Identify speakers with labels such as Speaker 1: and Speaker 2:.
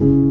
Speaker 1: you.